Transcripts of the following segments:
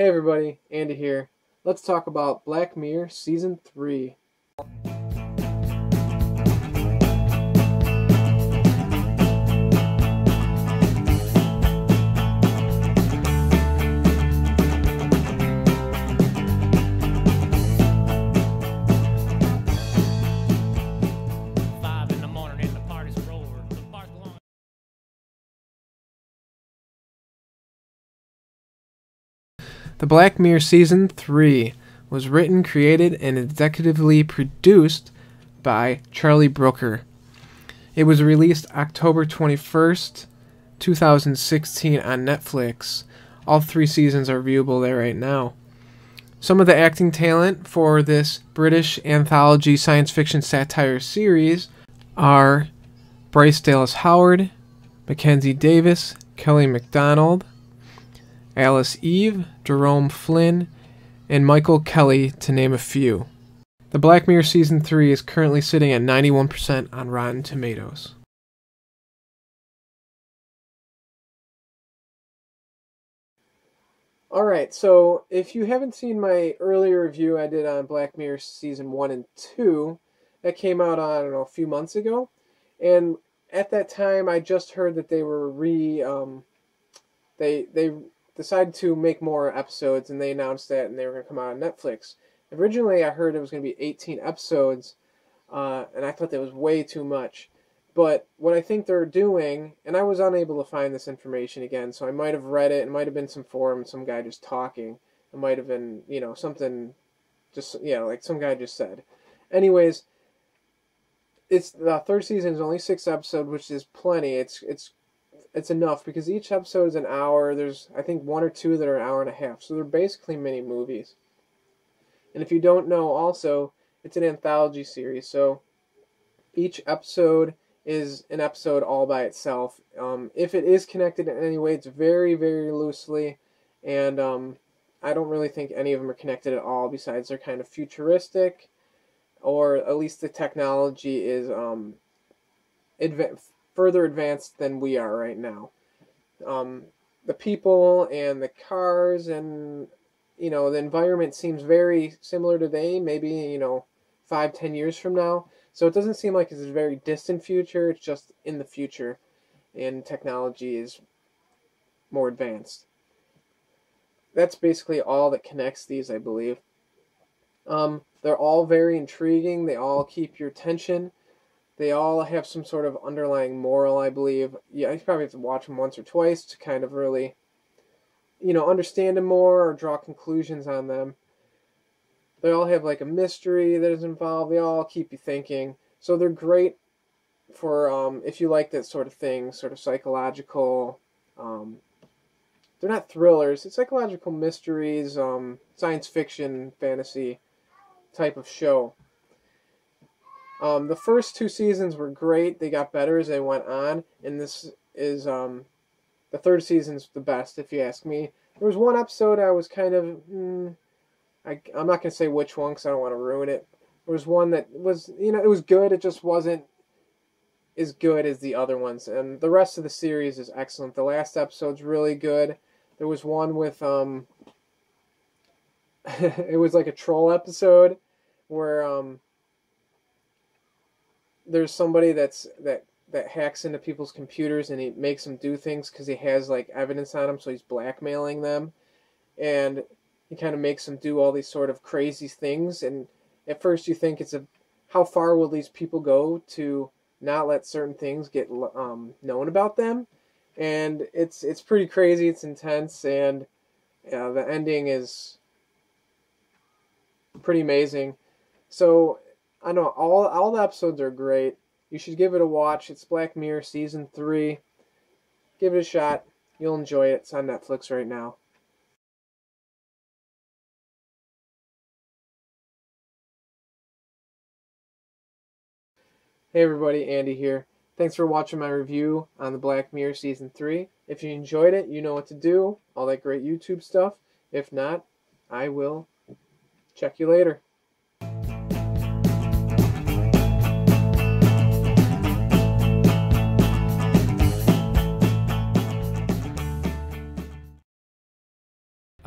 Hey everybody, Andy here. Let's talk about Black Mirror Season 3. The Black Mirror Season 3 was written, created, and executively produced by Charlie Brooker. It was released October 21st, 2016 on Netflix. All three seasons are viewable there right now. Some of the acting talent for this British anthology science fiction satire series are Bryce Dallas Howard, Mackenzie Davis, Kelly MacDonald, Alice Eve, Jerome Flynn, and Michael Kelly, to name a few. The Black Mirror Season 3 is currently sitting at 91% on Rotten Tomatoes. Alright, so if you haven't seen my earlier review I did on Black Mirror Season 1 and 2, that came out, I don't know, a few months ago. And at that time, I just heard that they were re. Um, they, they decided to make more episodes, and they announced that, and they were going to come out on Netflix. Originally, I heard it was going to be 18 episodes, uh, and I thought that was way too much. But what I think they're doing, and I was unable to find this information again, so I might have read it. It might have been some forum, some guy just talking. It might have been, you know, something, just yeah, like some guy just said. Anyways, it's the third season is only six episodes, which is plenty. It's it's it's enough because each episode is an hour. There's I think one or two that are an hour and a half, so they're basically mini movies. And if you don't know, also it's an anthology series, so each episode is an episode all by itself. Um, if it is connected in any way, it's very very loosely, and um, I don't really think any of them are connected at all. Besides, they're kind of futuristic, or at least the technology is um, adva- further advanced than we are right now. Um, the people and the cars and you know the environment seems very similar today. Maybe you know five ten years from now. So it doesn't seem like it's a very distant future. It's just in the future, and technology is more advanced. That's basically all that connects these, I believe. Um, they're all very intriguing. They all keep your attention. They all have some sort of underlying moral, I believe. Yeah, you probably have to watch them once or twice to kind of really, you know, understand them more or draw conclusions on them. They all have like a mystery that is involved. They all keep you thinking. So they're great for um, if you like that sort of thing, sort of psychological. Um, they're not thrillers. It's psychological mysteries, um, science fiction, fantasy type of show. Um, the first two seasons were great. They got better as they went on, and this is um, the third season's the best, if you ask me. There was one episode I was kind of, mm, I, I'm not gonna say which one because I don't want to ruin it. There was one that was, you know, it was good. It just wasn't as good as the other ones, and the rest of the series is excellent. The last episode's really good. There was one with um, it was like a troll episode where um there's somebody that's that that hacks into people's computers and he makes them do things because he has like evidence on them so he's blackmailing them. And he kind of makes them do all these sort of crazy things. And at first you think it's a how far will these people go to not let certain things get um, known about them? And it's it's pretty crazy it's intense and uh, the ending is pretty amazing. So I know all all the episodes are great. You should give it a watch. It's Black Mirror season three. Give it a shot. You'll enjoy it. It's on Netflix right now. Hey everybody, Andy here. Thanks for watching my review on the Black Mirror season 3. If you enjoyed it, you know what to do. All that great YouTube stuff. If not, I will check you later.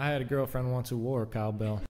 I had a girlfriend once who wore a cowbell.